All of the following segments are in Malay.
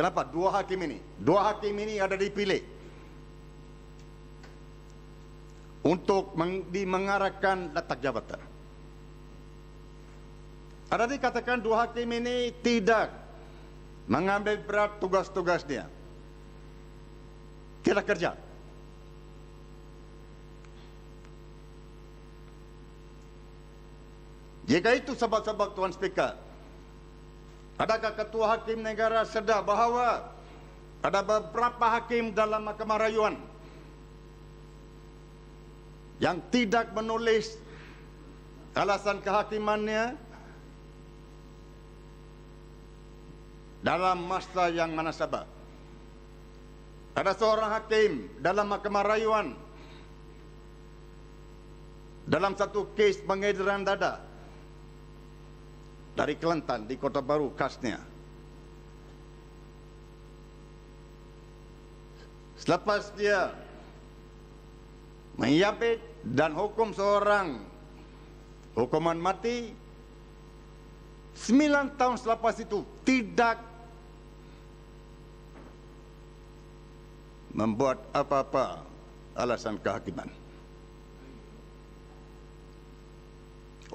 Kenapa? Dua hakim ini. Dua hakim ini ada dipilih untuk meng, dimengarahkan letak jabatan. Ada dikatakan dua hakim ini tidak mengambil berat tugas-tugasnya. Tidak kerja. Jika itu sebab-sebab Tuan Speaker, adakah Ketua Hakim Negara sedar bahawa ada beberapa hakim dalam Mahkamah Rayuan yang tidak menulis alasan kehakimannya dalam masa yang mana sabar. Ada seorang hakim dalam mahkamah rayuan dalam satu kes pengedaran dada dari Kelantan di Kota Baru kasnya. Selepas dia menyabit dan hukum seorang hukuman mati sembilan tahun selepas itu tidak membuat apa-apa alasan kehakiman.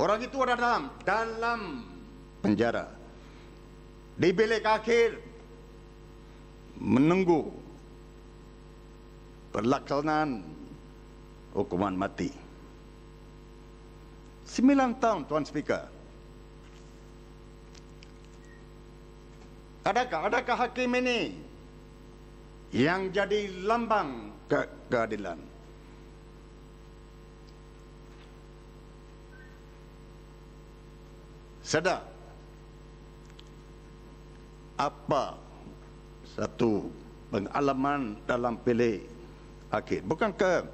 Orang itu ada dalam dalam penjara di bilik akhir menunggu pelaksanaan hukuman mati. Sembilan tahun Tuan Speaker. Adakah, adakah hakim ini yang jadi lambang ke keadilan? Sedar apa satu pengalaman dalam pilih akhir. Bukankah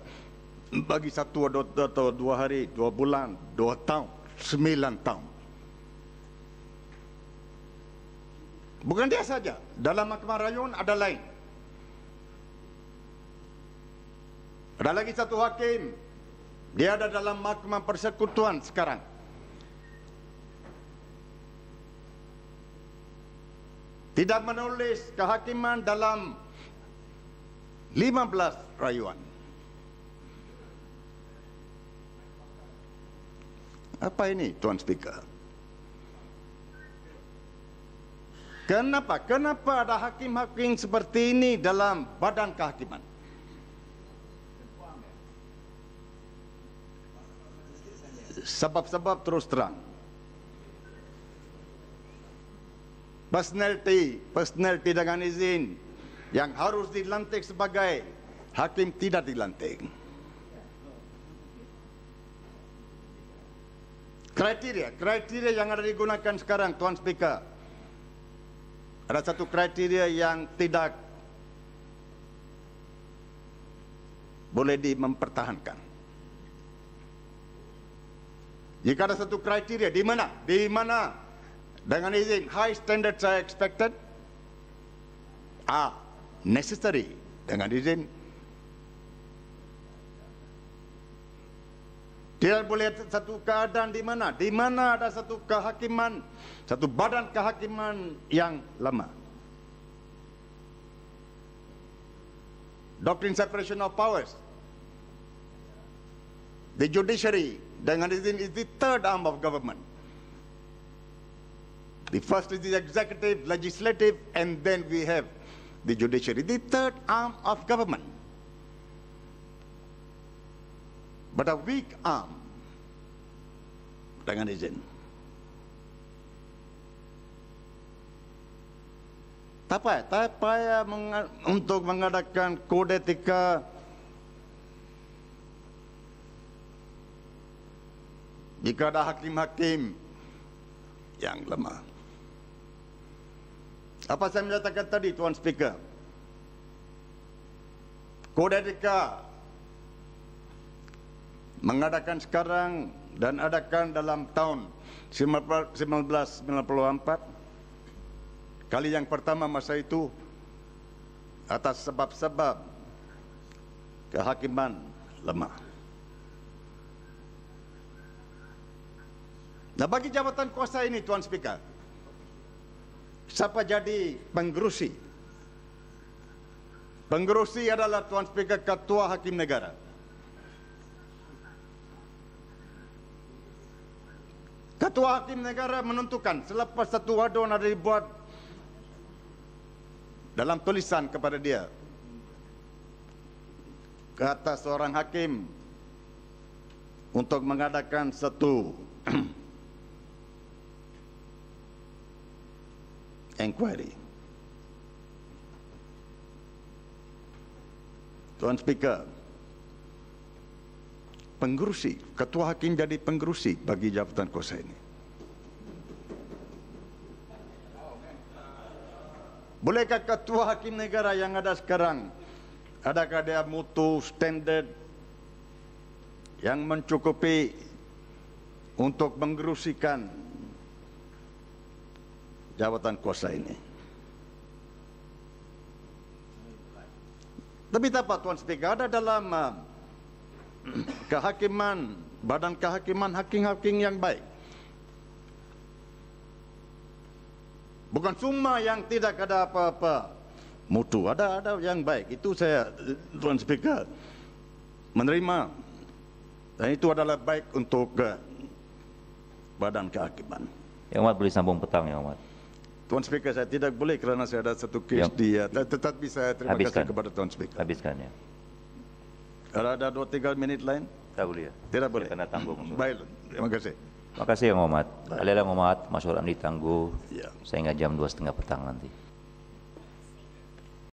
bagi satu atau dua hari, dua bulan, dua tahun, sembilan tahun. Bukan dia saja. Dalam mahkamah rayun ada lain. Ada lagi satu hakim. Dia ada dalam mahkamah persekutuan sekarang. Tidak menulis kehakiman dalam 15 rayuan. Apa ini Tuan Speaker? Kenapa? Kenapa ada hakim-hakim seperti ini dalam badan kehakiman? Sebab-sebab terus terang. Personality, personality dengan izin yang harus dilantik sebagai hakim tidak dilantik. Kriteria, kriteria yang ada digunakan sekarang Tuan Speaker. Ada satu kriteria yang tidak boleh dimempertahankan. Jika ada satu kriteria, di mana? Di mana? Dengan izin, high standard saya expected. A, necessary. Dengan izin, Tidak boleh satu keadaan di mana? Di mana ada satu kehakiman, satu badan kehakiman yang lama. Doctrine separation of powers. The judiciary dengan izin is the third arm of government. The first is the executive, legislative, and then we have the judiciary, the third arm of government. but a weak arm dengan izin. Payah meng untuk mengadakan kode etika jika ada hakim-hakim yang lemah. Apa saya menyatakan tadi, Tuan Speaker? Etika mengadakan sekarang dan adakan dalam tahun 1994 kali yang pertama masa itu atas sebab-sebab kehakiman lemah. Nah bagi jabatan kuasa ini Tuan Speaker, siapa jadi penggerusi Pengerusi adalah Tuan Speaker Ketua Hakim Negara. Ketua Hakim Negara menentukan selepas satu aduan ada dibuat dalam tulisan kepada dia ke atas seorang hakim untuk mengadakan satu inquiry. Tuan Speaker, pengerusi, ketua hakim jadi pengerusi bagi jabatan kuasa ini. Bolehkah ketua hakim negara yang ada sekarang, adakah dia mutu standard yang mencukupi untuk mengerusikan jabatan kuasa ini? Tapi tak apa Tuan Speaker, ada dalam uh, kehakiman, badan kehakiman hakim-hakim yang baik. Bukan semua yang tidak ada apa-apa mutu. Ada ada yang baik. Itu saya, Tuan Speaker, menerima. Dan itu adalah baik untuk uh, badan kehakiman. Yang Amat boleh sambung petang Yang Amat. Tuan Speaker, saya tidak boleh kerana saya ada satu kes Yang- dia. Tetapi saya terima Habiskan. kasih kepada Tuan Speaker. Habiskan ya. Kalau ada dua tiga minit lain, Tak boleh ya. tidak boleh. Kena tanggung. Baik, terima kasih. Terima kasih Yang Amat. Alailah Yang Amat, masyarakat ditangguh Ya. sehingga jam 2.30 petang nanti.